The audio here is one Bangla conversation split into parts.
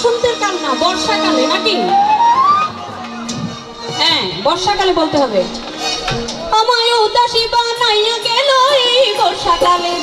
বসন্তের কান্না না বর্ষাকালে নাকি? হ্যাঁ বর্ষাকালে বলতে হবে। আমায় উদাসী বানাইয়া গেল এই বর্ষাকালে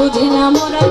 বুঝে না মোরা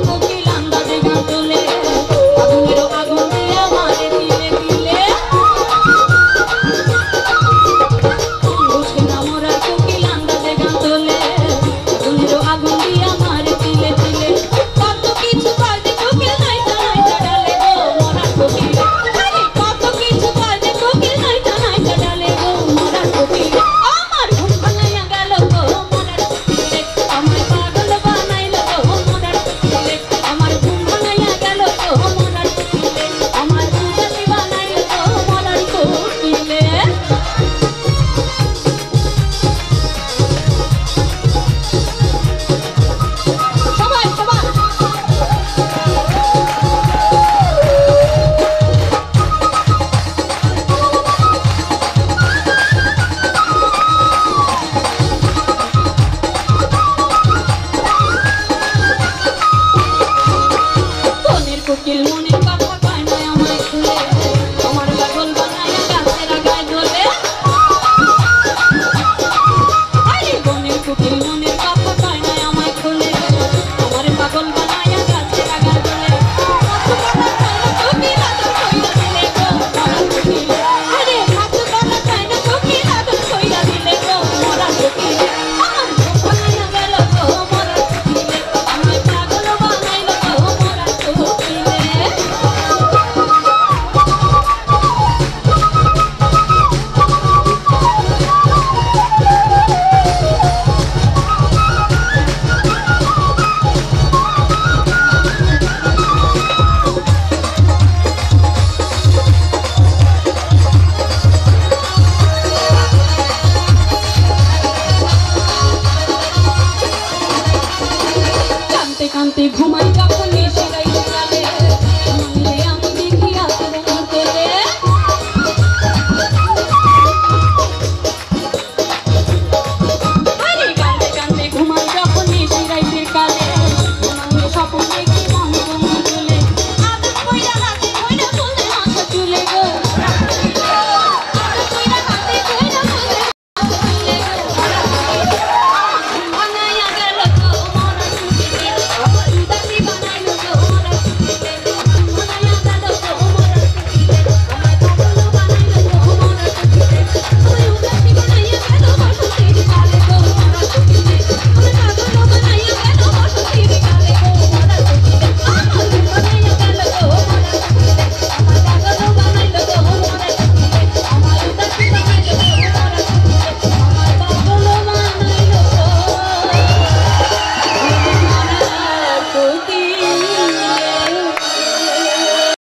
একান্তে ঘুমাই যখন